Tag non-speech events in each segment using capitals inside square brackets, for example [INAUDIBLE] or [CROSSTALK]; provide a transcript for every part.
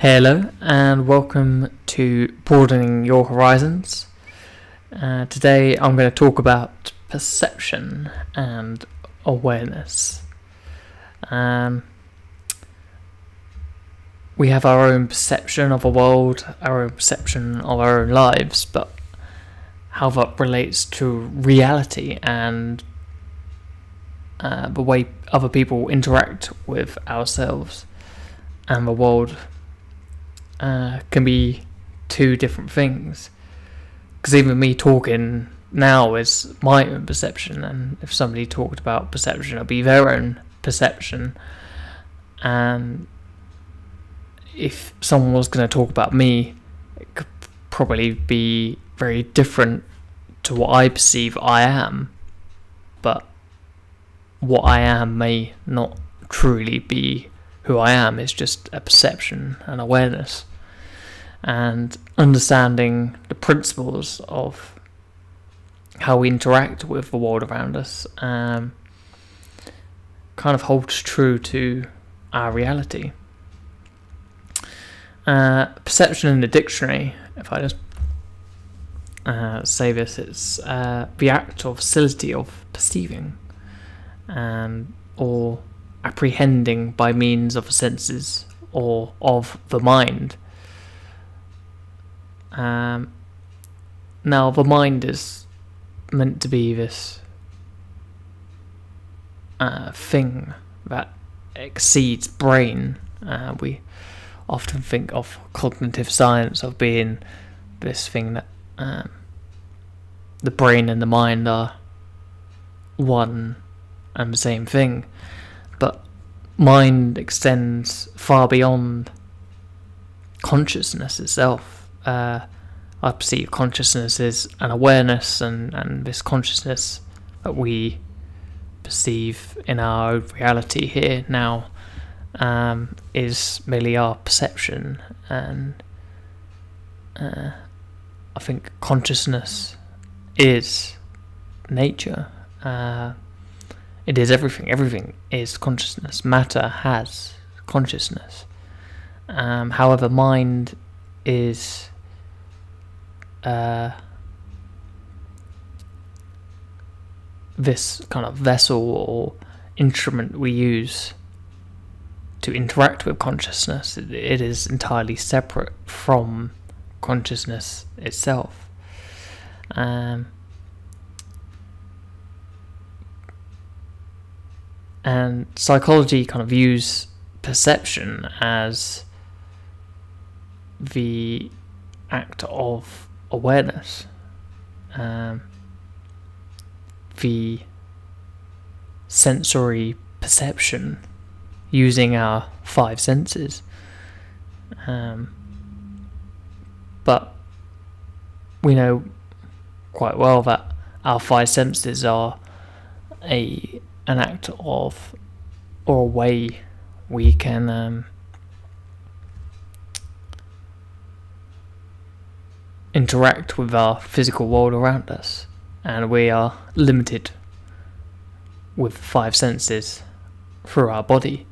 Hello and welcome to Broadening Your Horizons. Uh, today I'm going to talk about perception and awareness. Um, we have our own perception of a world, our own perception of our own lives, but how that relates to reality and uh, the way other people interact with ourselves and the world uh, can be two different things. Because even me talking now is my own perception, and if somebody talked about perception, it'll be their own perception. And if someone was going to talk about me, it could probably be very different to what I perceive I am. But what I am may not truly be who I am, it's just a perception and awareness and understanding the principles of how we interact with the world around us um, kind of holds true to our reality. Uh, perception in the dictionary, if I just uh, say this, it's uh, the act or facility of perceiving um, or apprehending by means of the senses or of the mind. Um, now, the mind is meant to be this uh, thing that exceeds brain. Uh, we often think of cognitive science of being this thing that um, the brain and the mind are one and the same thing, but mind extends far beyond consciousness itself uh, I perceive consciousness is an awareness, and, and this consciousness that we perceive in our reality here now um, is merely our perception, and uh, I think consciousness is nature. Uh, it is everything. Everything is consciousness. Matter has consciousness. Um, however, mind is uh, this kind of vessel or instrument we use to interact with consciousness. It, is entirely separate from consciousness itself. Um, and psychology kind of views perception as the act of awareness, um, the sensory perception using our five senses. Um, but we know quite well that our five senses are a an act of or a way we can um, interact with our physical world around us, and we are limited with five senses through our body.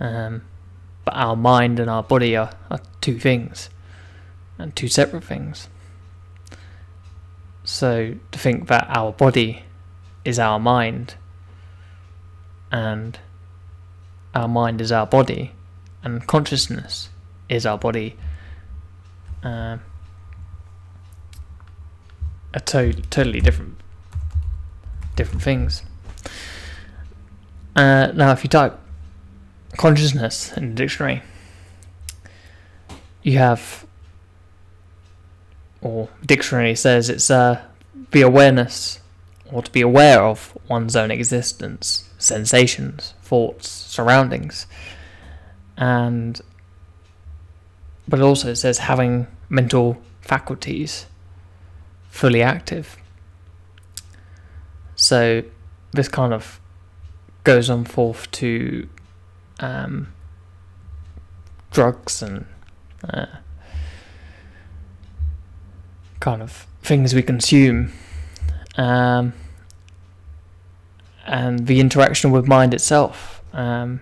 Um, but our mind and our body are, are two things, and two separate things. So to think that our body is our mind, and our mind is our body, and consciousness is our body. Um, are to- totally different different things. Uh, now, if you type consciousness in the dictionary, you have, or dictionary says it's uh, the awareness or to be aware of one's own existence, sensations, thoughts, surroundings, and but it also says having mental faculties fully active. So this kind of goes on forth to um, drugs and uh, kind of things we consume um, and the interaction with mind itself um,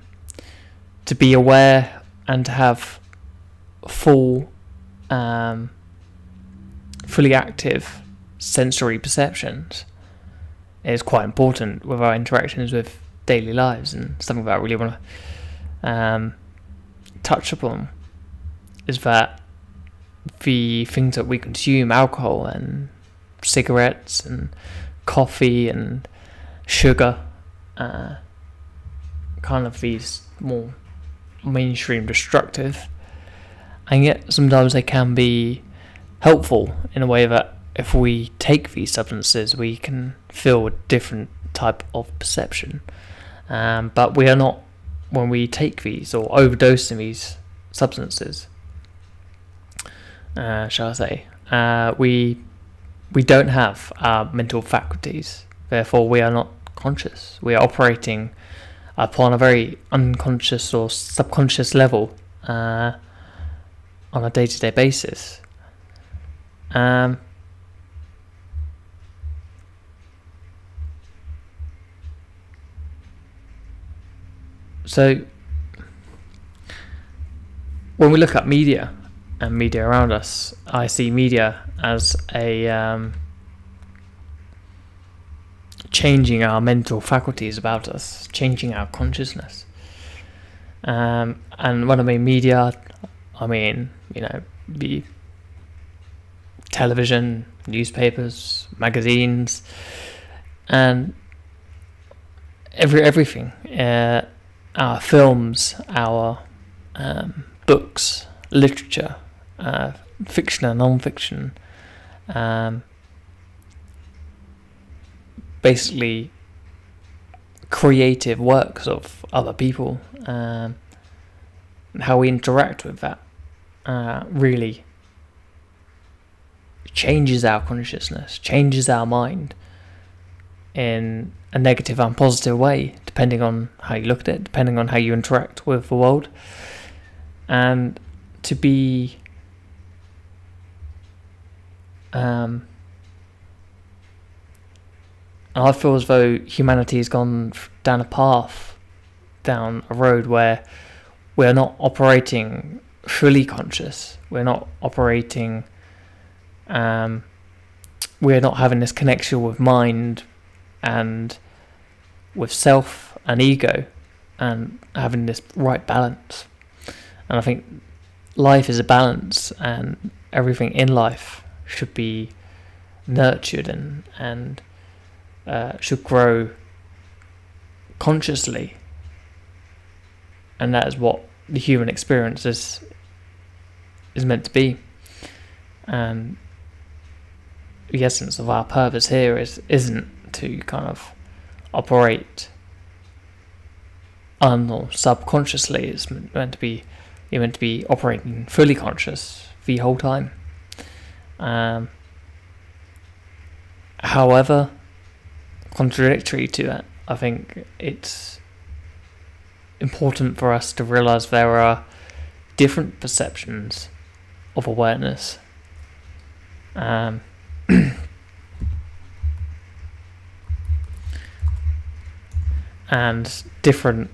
to be aware and to have full, um, fully active sensory perceptions is quite important with our interactions with daily lives and something that I really want to um, touch upon is that the things that we consume, alcohol and cigarettes and coffee and sugar, uh, kind of these more mainstream destructive, and yet sometimes they can be helpful in a way that if we take these substances, we can feel a different type of perception. Um, but we are not, when we take these or overdose in these substances, uh, shall I say, uh, we we don't have our mental faculties. Therefore, we are not conscious. We are operating upon a very unconscious or subconscious level uh, on a day-to-day basis. Um, so when we look at media and media around us, I see media as a um, changing our mental faculties about us, changing our consciousness. Um, and when I mean media, I mean you know the television, newspapers, magazines, and every everything. Uh, our films, our um, books, literature, uh, fiction and non-fiction, um, basically creative works of other people, um, how we interact with that uh, really changes our consciousness, changes our mind in a negative and positive way, depending on how you look at it, depending on how you interact with the world. And to be um, I feel as though humanity has gone down a path, down a road where we're not operating fully conscious. We're not operating. Um, we're not having this connection with mind and with self and ego and having this right balance. And I think life is a balance and everything in life should be nurtured and, and uh, should grow consciously. And that is what the human experience is, is meant to be. And the essence of our purpose here is isn't to kind of operate un or subconsciously. It's meant to be you're meant to be operating fully conscious the whole time. Um, however, contradictory to that, I think it's important for us to realize there are different perceptions of awareness. Um, [CLEARS THROAT] and different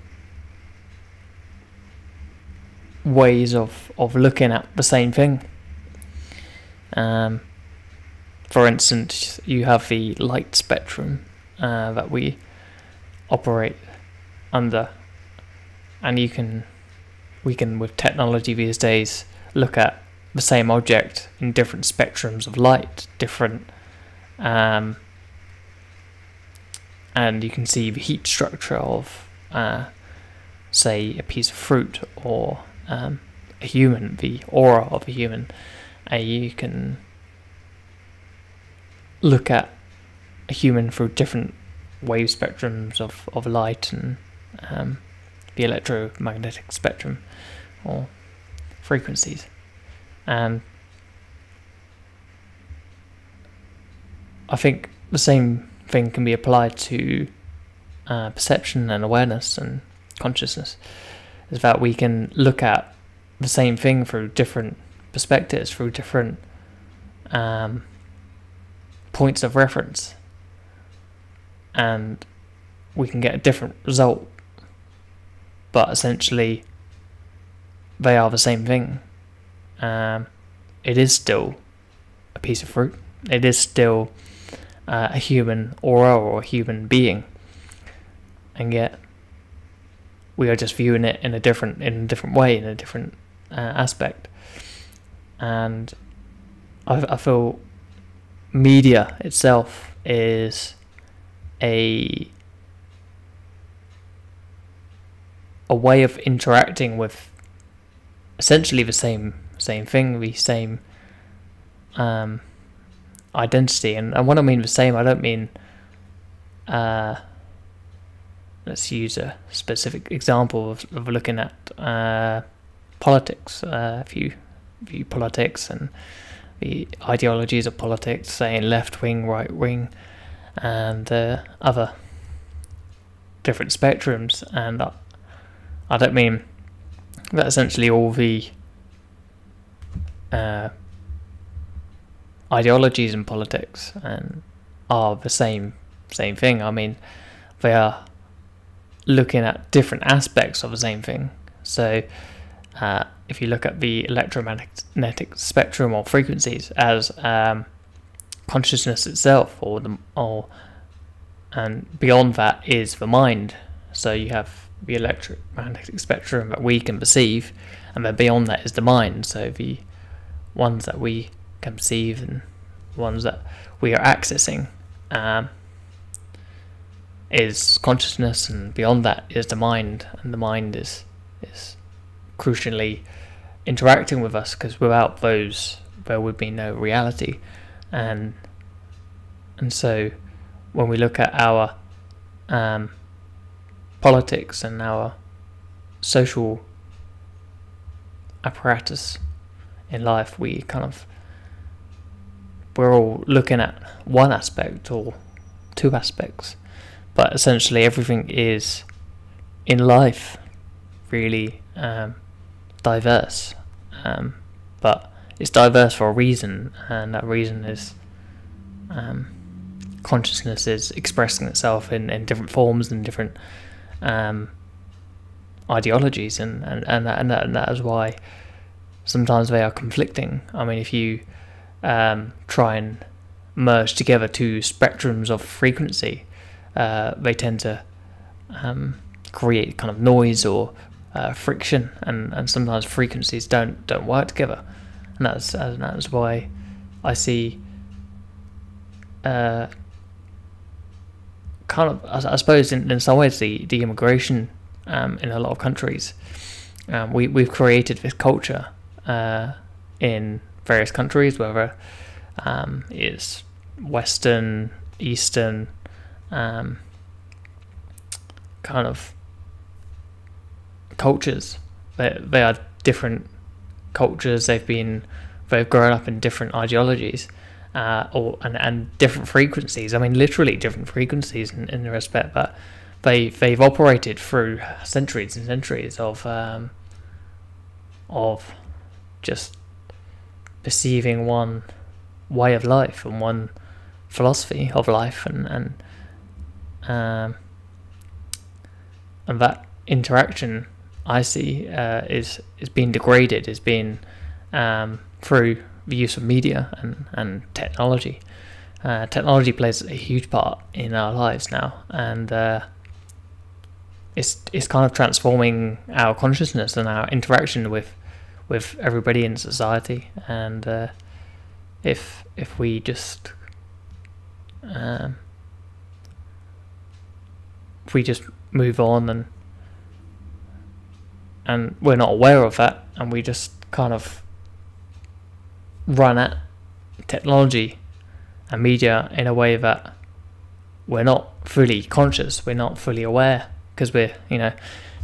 ways of, of looking at the same thing. Um, for instance, you have the light spectrum uh, that we operate under, and you can, we can with technology these days look at the same object in different spectrums of light, different um, and you can see the heat structure of, uh, say, a piece of fruit or um, a human, the aura of a human. Uh, you can look at a human through different wave spectrums of, of light and um, the electromagnetic spectrum or frequencies. And I think the same thing can be applied to uh, perception and awareness and consciousness is that we can look at the same thing through different perspectives, through different um, points of reference, and we can get a different result, but essentially they are the same thing. Um, it is still a piece of fruit. It is still uh, a human aura or a human being, and yet we are just viewing it in a different in a different way in a different uh, aspect. And I, I feel media itself is a a way of interacting with essentially the same same thing, the same um, identity. And, and when I mean the same, I don't mean uh, let's use a specific example of, of looking at uh, politics. Uh, you view politics and the ideologies of politics, saying left wing, right wing, and uh, other different spectrums, and I, I don't mean that essentially all the uh, ideologies and politics and are the same same thing. I mean, they are looking at different aspects of the same thing. So, uh, if you look at the electromagnetic spectrum or frequencies as um, consciousness itself, or the or and beyond that is the mind. So you have the electromagnetic spectrum that we can perceive, and then beyond that is the mind. So the ones that we can perceive and ones that we are accessing. Um, is consciousness, and beyond that is the mind, and the mind is is crucially interacting with us because without those there would be no reality, and and so when we look at our um, politics and our social apparatus in life, we kind of we're all looking at one aspect or two aspects but essentially everything is in life really um, diverse. Um, but it's diverse for a reason, and that reason is um, consciousness is expressing itself in, in different forms and different um, ideologies, and and and that, and that, and that is why sometimes they are conflicting. I mean, if you um, try and merge together two spectrums of frequency, uh, they tend to um, create kind of noise or uh, friction, and, and sometimes frequencies don't don't work together, and that's and that's why I see uh, kind of I, I suppose in, in some ways the the immigration um, in a lot of countries um, we we've created this culture uh, in various countries whether um, it's Western, Eastern, um, kind of cultures. They they are different cultures. They've been they've grown up in different ideologies, uh, or and, and different frequencies. I mean, literally different frequencies in, in the respect that they they've operated through centuries and centuries of um, of just perceiving one way of life and one philosophy of life and and um, and that interaction I see uh, is is being degraded, is being um, through the use of media and and technology. Uh, technology plays a huge part in our lives now, and uh, it's it's kind of transforming our consciousness and our interaction with with everybody in society. And uh, if if we just um, if we just move on and and we're not aware of that and we just kind of run at technology and media in a way that we're not fully conscious, we're not fully aware because we're, you know,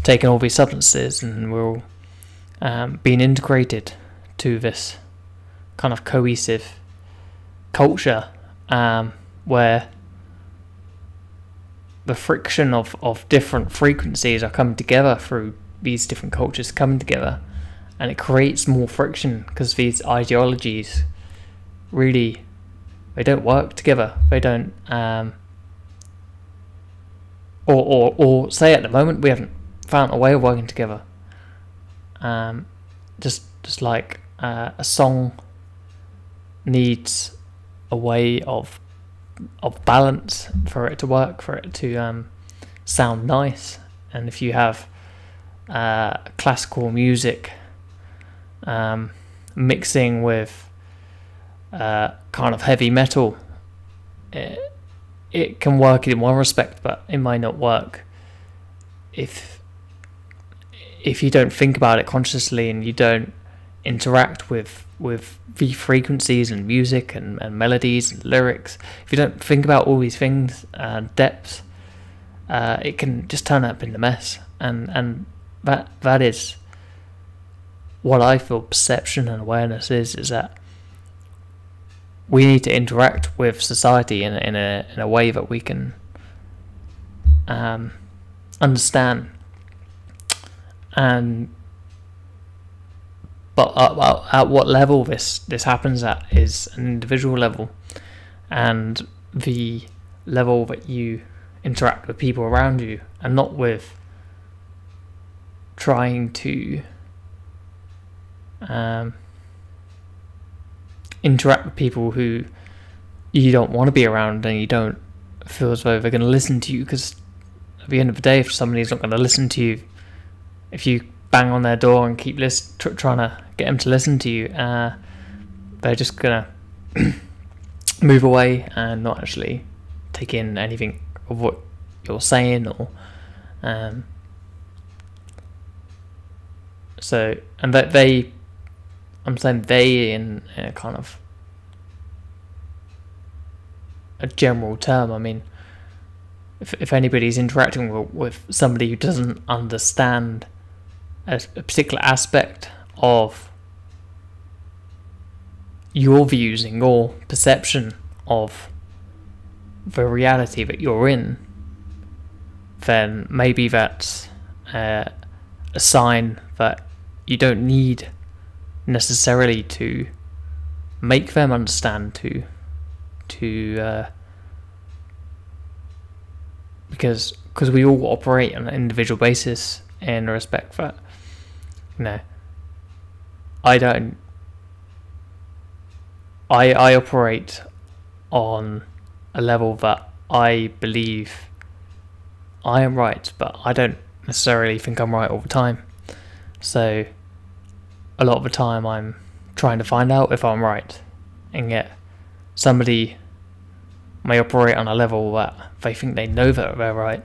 taking all these substances and we're all um, being integrated to this kind of cohesive culture um, where the friction of, of different frequencies are coming together through these different cultures coming together and it creates more friction because these ideologies really they don't work together. They don't um, or, or or say at the moment we haven't found a way of working together um, just just like uh, a song needs a way of of balance for it to work, for it to um, sound nice. And if you have uh, classical music um, mixing with uh, kind of heavy metal, it, it can work in one respect, but it might not work if if you don't think about it consciously and you don't interact with with the frequencies and music and, and melodies and lyrics, if you don't think about all these things and depths, uh, it can just turn up in the mess. And and that that is what I feel perception and awareness is is that we need to interact with society in in a in a way that we can um, understand and but at, at what level this this happens at is an individual level and the level that you interact with people around you and not with trying to um, interact with people who you don't want to be around and you don't feel as though they're going to listen to you because at the end of the day if somebody's not going to listen to you if you bang on their door and keep list, tr- trying to get them to listen to you, uh, they're just gonna [CLEARS THROAT] move away and not actually take in anything of what you're saying or um, so and that they I'm saying they in, a kind of a general term I mean if, if anybody's interacting with, with somebody who doesn't understand a, a particular aspect of your views and your perception of the reality that you're in, then maybe that's uh, a sign that you don't need necessarily to make them understand to to uh, because because we all operate on an individual basis in respect that no. I don't. I I operate on a level that I believe I am right, but I don't necessarily think I'm right all the time. So a lot of the time I'm trying to find out if I'm right. And yet somebody may operate on a level that they think they know that they're right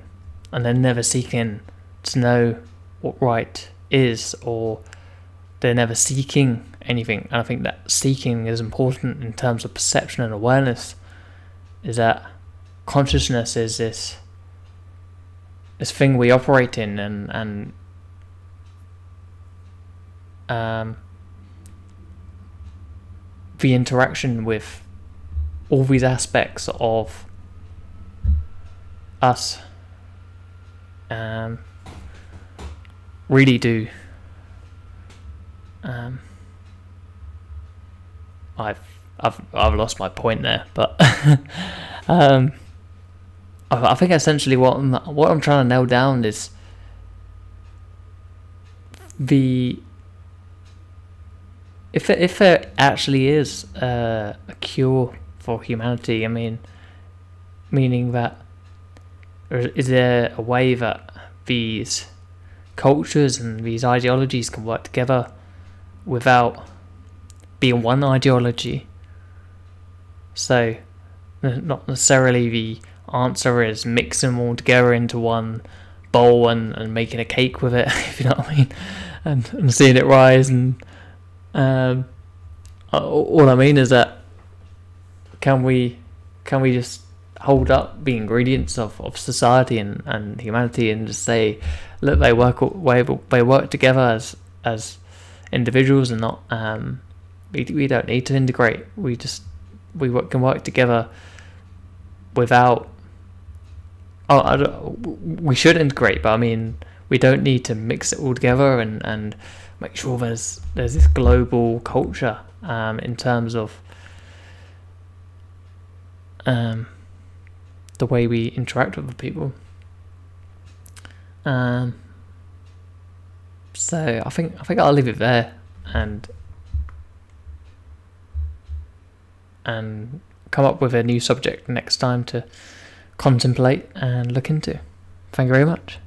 and they're never seeking to know what right is or they're never seeking anything. And I think that seeking is important in terms of perception and awareness. Is that consciousness is this this thing we operate in and and um, the interaction with all these aspects of us um, really do. Um, I've I've I've lost my point there, but [LAUGHS] um, I, I think essentially what I'm, what I'm trying to nail down is the if it, if there actually is uh, a cure for humanity, I mean, meaning that is there a way that these cultures and these ideologies can work together without being one ideology. So, not necessarily the answer is mix them all together into one bowl and, and making a cake with it, [LAUGHS] if you know what I mean, and, and seeing it rise. And um, all I mean is that can we can we just hold up the ingredients of, of society and, and humanity and just say, look, they work they work together as as individuals and not um, we we don't need to integrate. We just we work, can work together without. Oh, we should integrate, but I mean, we don't need to mix it all together and, and make sure there's there's this global culture um, in terms of um, the way we interact with other people. Um, so I think I think I'll leave it there and and come up with a new subject next time to contemplate and look into. Thank you very much.